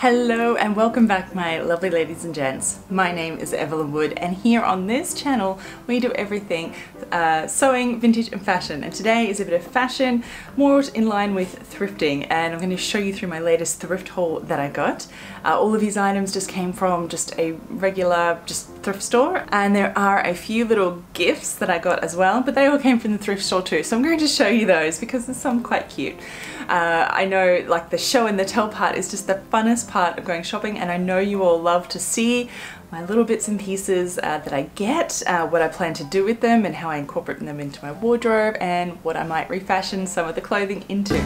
Hello and welcome back my lovely ladies and gents. My name is Evelyn Wood and here on this channel we do everything uh, sewing, vintage and fashion and today is a bit of fashion more in line with thrifting and I'm going to show you through my latest thrift haul that I got. Uh, all of these items just came from just a regular just thrift store and there are a few little gifts that I got as well but they all came from the thrift store too so I'm going to show you those because there's some quite cute. Uh, I know like the show and the tell part is just the funnest part of going shopping and I know you all love to see my little bits and pieces uh, that I get, uh, what I plan to do with them and how I incorporate them into my wardrobe and what I might refashion some of the clothing into.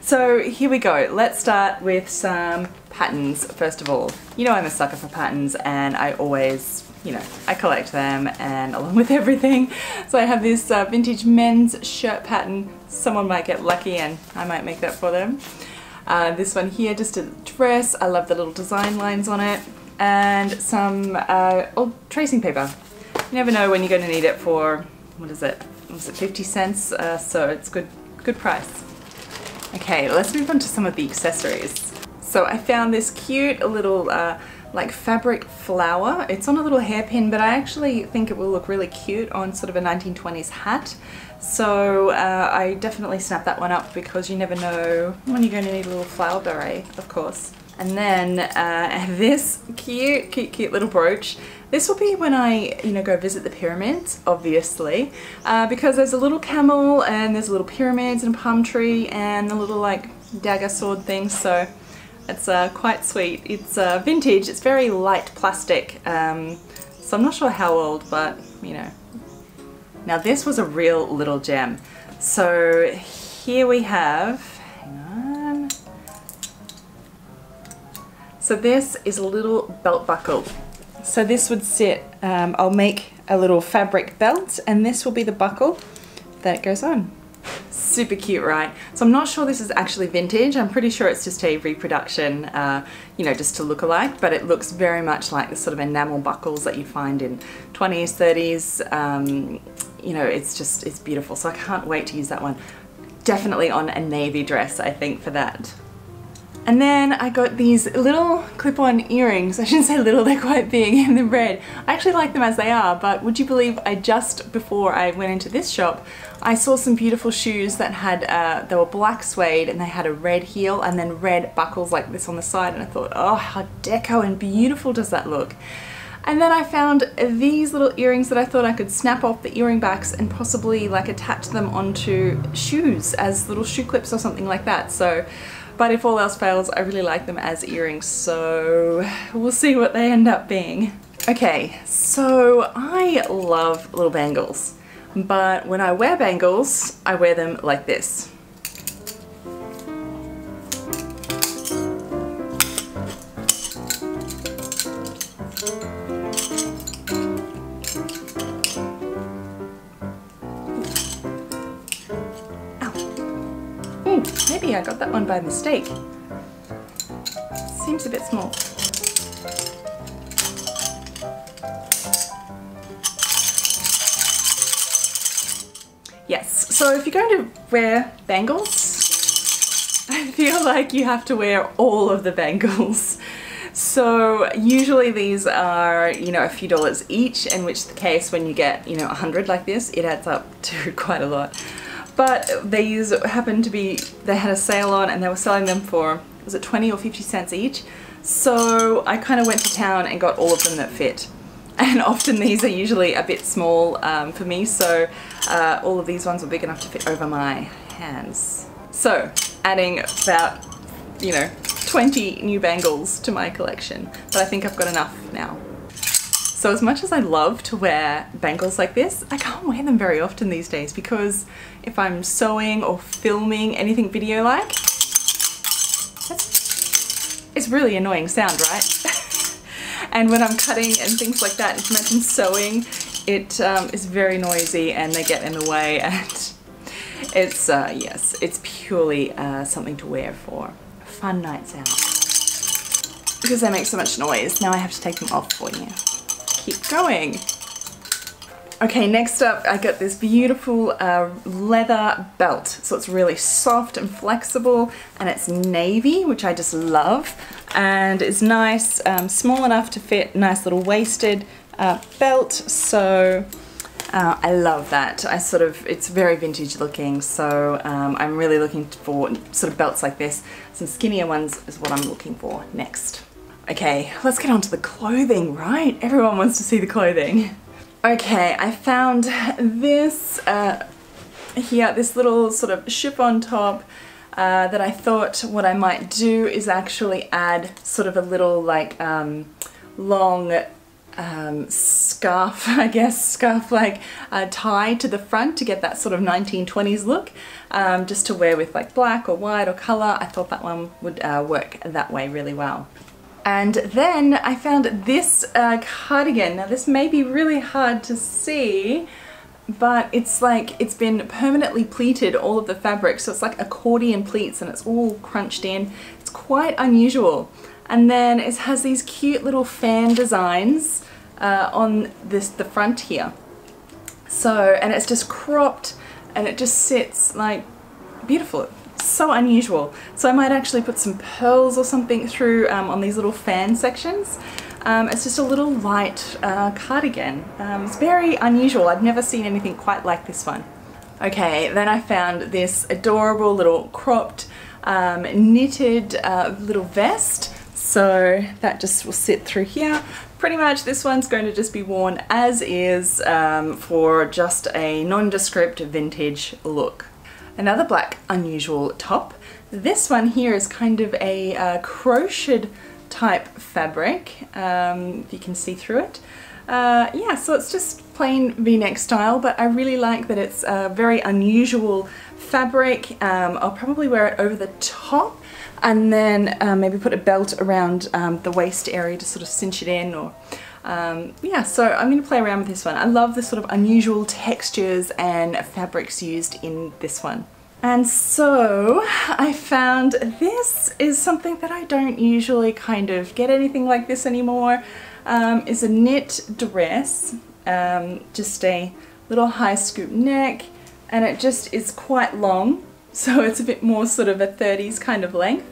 So here we go. Let's start with some patterns first of all. You know I'm a sucker for patterns and I always you know, I collect them and along with everything. So I have this uh, vintage men's shirt pattern. Someone might get lucky and I might make that for them. Uh, this one here, just a dress. I love the little design lines on it. And some uh, old tracing paper. You never know when you're going to need it for, what is it, was it 50 cents? Uh, so it's good, good price. Okay, let's move on to some of the accessories. So I found this cute little uh, like fabric flower. It's on a little hairpin, but I actually think it will look really cute on sort of a 1920s hat. So uh, I definitely snap that one up because you never know when you're going to need a little flower beret, of course. And then uh, this cute, cute, cute little brooch. This will be when I, you know, go visit the pyramids, obviously, uh, because there's a little camel and there's a little pyramids and a palm tree and a little like dagger sword thing. So it's uh, quite sweet. It's uh, vintage, it's very light plastic, um, so I'm not sure how old, but you know. Now this was a real little gem. So here we have. So this is a little belt buckle. So this would sit, um, I'll make a little fabric belt and this will be the buckle that goes on super cute, right? So I'm not sure this is actually vintage. I'm pretty sure it's just a reproduction, uh, you know, just to look alike, but it looks very much like the sort of enamel buckles that you find in 20s, 30s. Um, you know, it's just, it's beautiful. So I can't wait to use that one. Definitely on a navy dress, I think, for that. And then I got these little clip-on earrings. I shouldn't say little, they're quite big in the red. I actually like them as they are, but would you believe I just, before I went into this shop, I saw some beautiful shoes that had, uh, they were black suede and they had a red heel and then red buckles like this on the side and I thought, oh, how deco and beautiful does that look. And then I found these little earrings that I thought I could snap off the earring backs and possibly like attach them onto shoes as little shoe clips or something like that. So but if all else fails, I really like them as earrings, so we'll see what they end up being. Okay, so I love little bangles, but when I wear bangles, I wear them like this. By mistake. Seems a bit small. Yes, so if you're going to wear bangles, I feel like you have to wear all of the bangles. So usually these are, you know, a few dollars each, in which the case when you get, you know, a hundred like this, it adds up to quite a lot but these happened to be, they had a sale on and they were selling them for, was it 20 or 50 cents each? So I kind of went to town and got all of them that fit. And often these are usually a bit small um, for me, so uh, all of these ones were big enough to fit over my hands. So adding about, you know, 20 new bangles to my collection, but I think I've got enough now. So as much as I love to wear bangles like this, I can't wear them very often these days because if I'm sewing or filming anything video like, it's really annoying sound, right? and when I'm cutting and things like that, if I'm sewing, it um, is very noisy and they get in the way and it's, uh, yes, it's purely uh, something to wear for fun nights out. Because they make so much noise, now I have to take them off for you keep going. Okay, next up I got this beautiful uh, leather belt. So it's really soft and flexible and it's navy, which I just love. And it's nice, um, small enough to fit, nice little waisted uh, belt. So uh, I love that. I sort of, it's very vintage looking, so um, I'm really looking for sort of belts like this. Some skinnier ones is what I'm looking for next. Okay, let's get on to the clothing, right? Everyone wants to see the clothing. Okay, I found this uh, here, this little sort of chiffon top uh, that I thought what I might do is actually add sort of a little like um, long um, scarf, I guess, scarf-like uh, tie to the front to get that sort of 1920s look, um, just to wear with like black or white or colour. I thought that one would uh, work that way really well. And then I found this uh, cardigan. Now this may be really hard to see, but it's like, it's been permanently pleated, all of the fabric. So it's like accordion pleats and it's all crunched in. It's quite unusual. And then it has these cute little fan designs uh, on this the front here. So, and it's just cropped and it just sits like beautiful so unusual. So I might actually put some pearls or something through um, on these little fan sections. Um, it's just a little light uh, cardigan. Um, it's very unusual. I've never seen anything quite like this one. Okay, then I found this adorable little cropped um, knitted uh, little vest. So that just will sit through here. Pretty much this one's going to just be worn as is um, for just a nondescript vintage look. Another black unusual top. This one here is kind of a uh, crocheted type fabric, um, if you can see through it. Uh, yeah, so it's just plain v-neck style, but I really like that it's a very unusual fabric. Um, I'll probably wear it over the top and then uh, maybe put a belt around um, the waist area to sort of cinch it in or um, yeah, so I'm going to play around with this one. I love the sort of unusual textures and fabrics used in this one. And so I found this is something that I don't usually kind of get anything like this anymore. Um, is a knit dress, um, just a little high scoop neck and it just is quite long so it's a bit more sort of a 30s kind of length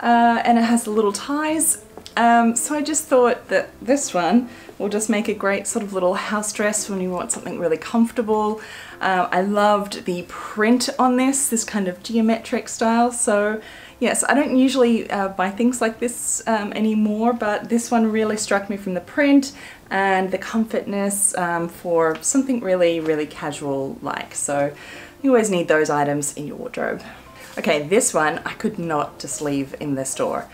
uh, and it has little ties um, so I just thought that this one will just make a great sort of little house dress when you want something really comfortable. Uh, I loved the print on this, this kind of geometric style. So yes, I don't usually uh, buy things like this um, anymore, but this one really struck me from the print and the comfortness um, for something really, really casual like. So you always need those items in your wardrobe. Okay, this one I could not just leave in the store.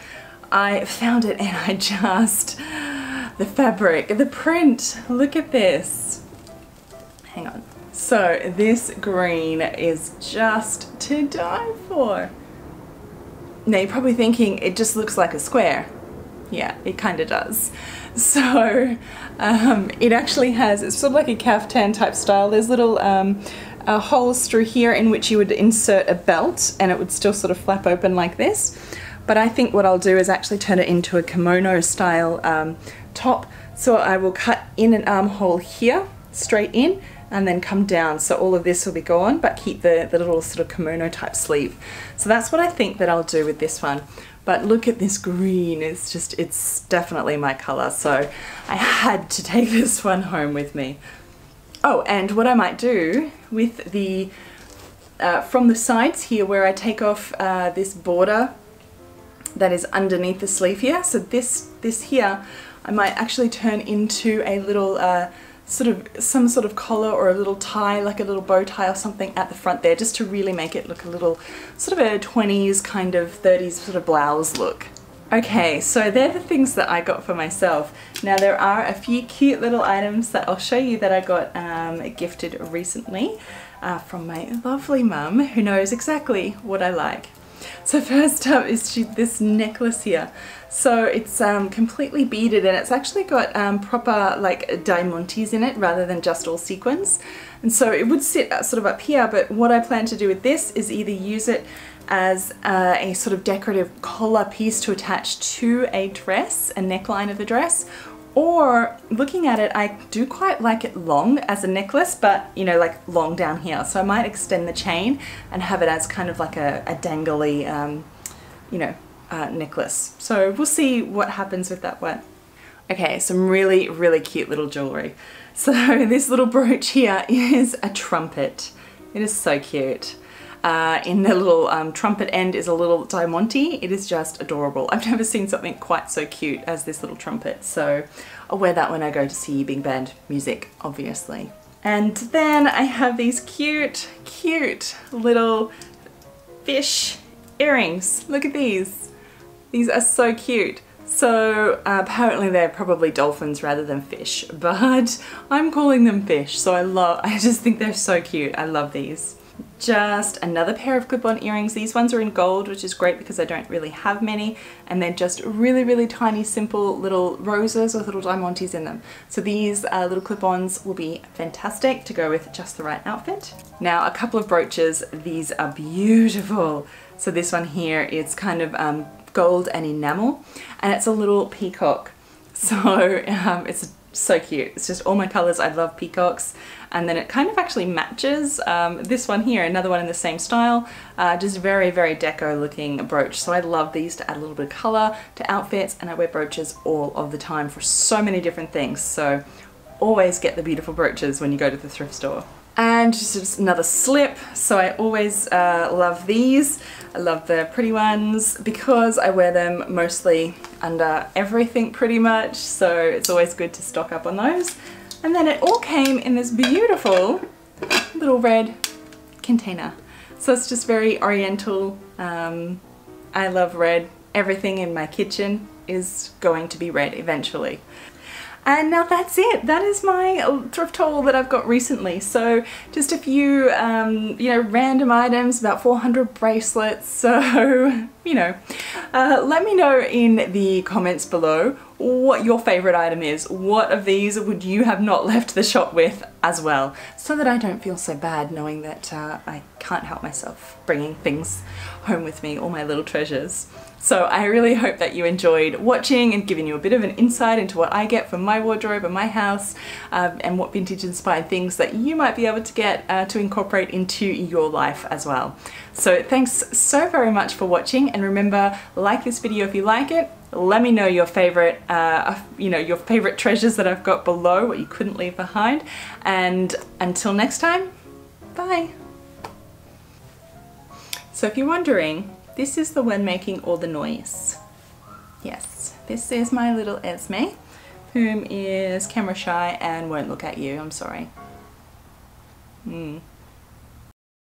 I found it and I just, the fabric, the print, look at this. Hang on. So this green is just to die for. Now you're probably thinking it just looks like a square. Yeah, it kind of does. So um, it actually has, it's sort of like a caftan type style. There's little um, uh, holes through here in which you would insert a belt and it would still sort of flap open like this. But I think what I'll do is actually turn it into a kimono style um, top. So I will cut in an armhole here, straight in, and then come down. So all of this will be gone, but keep the, the little sort of kimono type sleeve. So that's what I think that I'll do with this one. But look at this green, it's just, it's definitely my color. So I had to take this one home with me. Oh, and what I might do with the, uh, from the sides here where I take off uh, this border that is underneath the sleeve here. So this, this here, I might actually turn into a little uh, sort of some sort of collar or a little tie, like a little bow tie or something at the front there, just to really make it look a little sort of a 20s kind of 30s sort of blouse look. Okay, so they're the things that I got for myself. Now there are a few cute little items that I'll show you that I got um, gifted recently uh, from my lovely mum who knows exactly what I like. So first up is she, this necklace here. So it's um, completely beaded and it's actually got um, proper like diamantes in it rather than just all sequins. And so it would sit uh, sort of up here, but what I plan to do with this is either use it as uh, a sort of decorative collar piece to attach to a dress, a neckline of the dress, Or looking at it, I do quite like it long as a necklace, but you know, like long down here. So I might extend the chain and have it as kind of like a, a dangly, um, you know, uh, necklace. So we'll see what happens with that one. Okay, some really, really cute little jewelry. So this little brooch here is a trumpet. It is so cute. Uh, in the little um, trumpet end is a little diamante. It is just adorable. I've never seen something quite so cute as this little trumpet. So I'll wear that when I go to see big band music, obviously. And then I have these cute, cute little fish earrings. Look at these. These are so cute. So uh, apparently they're probably dolphins rather than fish, but I'm calling them fish. So I love, I just think they're so cute. I love these. Just another pair of clip-on earrings. These ones are in gold, which is great because I don't really have many. And they're just really, really tiny, simple little roses with little diamantes in them. So these uh, little clip-ons will be fantastic to go with just the right outfit. Now, a couple of brooches. These are beautiful. So this one here, it's kind of um, gold and enamel and it's a little peacock. So um, it's so cute. It's just all my colors. I love peacocks. And then it kind of actually matches um, this one here, another one in the same style. Uh, just very, very deco looking brooch. So I love these to add a little bit of color to outfits and I wear brooches all of the time for so many different things. So always get the beautiful brooches when you go to the thrift store. And just another slip. So I always uh, love these. I love the pretty ones because I wear them mostly under everything pretty much. So it's always good to stock up on those. And then it all came in this beautiful little red container. So it's just very oriental. Um, I love red. Everything in my kitchen is going to be red eventually. And now that's it. That is my thrift haul that I've got recently. So just a few, um, you know, random items, about 400 bracelets. So, you know, uh, let me know in the comments below what your favorite item is. What of these would you have not left the shop with as well? So that I don't feel so bad knowing that uh, I can't help myself bringing things home with me, all my little treasures. So I really hope that you enjoyed watching and giving you a bit of an insight into what I get from my wardrobe and my house um, and what vintage inspired things that you might be able to get uh, to incorporate into your life as well. So thanks so very much for watching and remember like this video if you like it let me know your favorite uh, you know your favorite treasures that I've got below what you couldn't leave behind and until next time bye so if you're wondering this is the one making all the noise. Yes, this is my little Esme, whom is camera shy and won't look at you, I'm sorry. Hmm.